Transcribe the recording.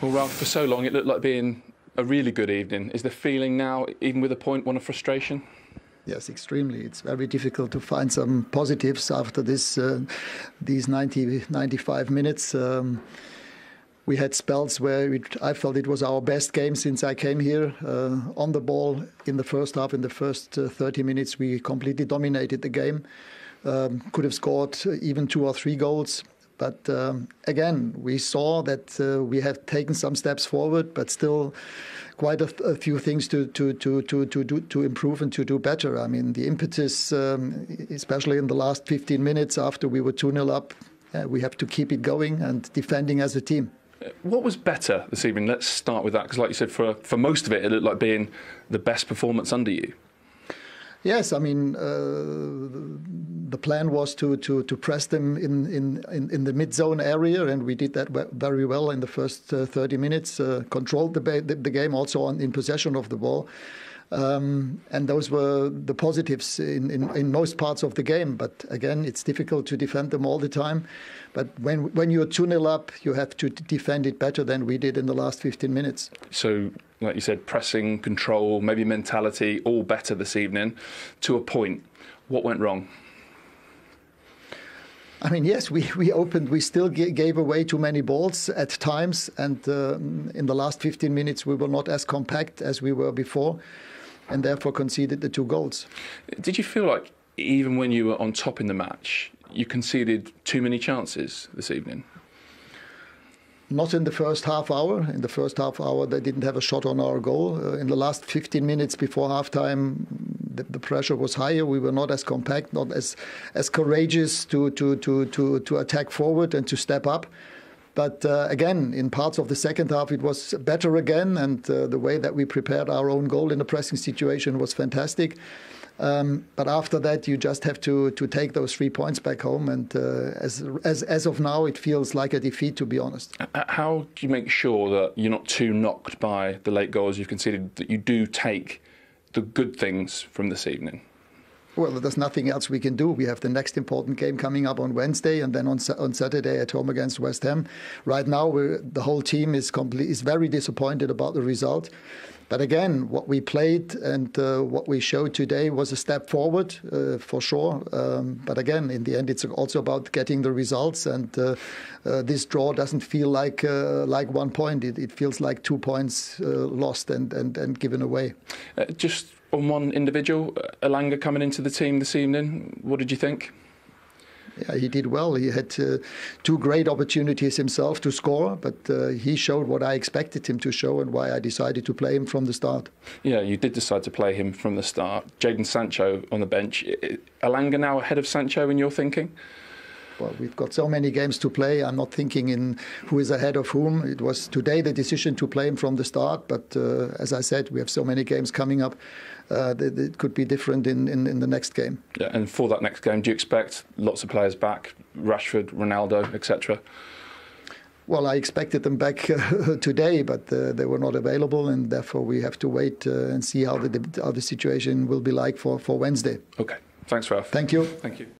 Well, Ralf, for so long it looked like being a really good evening. Is the feeling now, even with a point, one of frustration? Yes, extremely. It's very difficult to find some positives after this uh, these 90, 95 minutes. Um, we had spells where it, I felt it was our best game since I came here. Uh, on the ball in the first half, in the first uh, 30 minutes, we completely dominated the game. Um, could have scored even two or three goals. But um, again, we saw that uh, we have taken some steps forward, but still quite a, a few things to, to, to, to, to, do, to improve and to do better. I mean, the impetus, um, especially in the last 15 minutes after we were 2 0 up, uh, we have to keep it going and defending as a team. What was better this evening? Let's start with that, because, like you said, for, for most of it, it looked like being the best performance under you. Yes, I mean, uh, the plan was to, to, to press them in, in, in, in, the mid zone area, and we did that very well in the first uh, 30 minutes, uh, controlled the, the, the, game also on, in possession of the ball. Um, and those were the positives in, in, in, most parts of the game. But again, it's difficult to defend them all the time. But when when you're 2 0 up, you have to defend it better than we did in the last 15 minutes. So, like you said, pressing, control, maybe mentality, all better this evening to a point. What went wrong? I mean, yes, we, we opened, we still gave away too many balls at times. And um, in the last 15 minutes, we were not as compact as we were before and therefore conceded the two goals. Did you feel like, even when you were on top in the match, you conceded too many chances this evening? Not in the first half hour. In the first half hour, they didn't have a shot on our goal. Uh, in the last 15 minutes before halftime, the, the, pressure was higher. We were not as compact, not as as courageous to to to to, to attack forward and to step up. But uh, again, in parts of the second half, it was better again, and uh, the way that we prepared our own goal in the pressing situation was fantastic. Um, but after that, you just have to to take those three points back home. And uh, as as as of now, it feels like a defeat, to be honest. How do you make sure that you're not too knocked by the late goals you've conceded? That you do take the good things from this evening. Well, there's nothing else we can do. We have the next important game coming up on Wednesday, and then on on Saturday at home against West Ham. Right now, the whole team is complete, is very disappointed about the result. But again, what we played and uh, what we showed today was a step forward uh, for sure. Um, but again, in the end, it's also about getting the results. And uh, uh this draw doesn't feel like uh, like one point. It, it, feels like two points uh, lost and, and, and given away. just on one individual, Elanga coming into the team this evening. What did you think? Yeah, he did well. He had uh, two great opportunities himself to score, but uh, he showed what I expected him to show and why I decided to play him from the start. Yeah, you did decide to play him from the start. Jadon Sancho on the bench. Elanga now ahead of Sancho in your thinking? Well, we've got so many games to play. I'm not thinking in who is ahead of whom. It was today the decision to play him from the start, but uh, as I said, we have so many games coming up. Uh, it could be different in, in, in, the next game. Yeah, and for that next game, do you expect lots of players back, Rashford, Ronaldo, etc.? Well, I expected them back uh, today, but uh, they were not available, and therefore we have to wait uh, and see how the how the situation will be like for, for Wednesday. Okay, thanks, Ralf. Thank you. Thank you.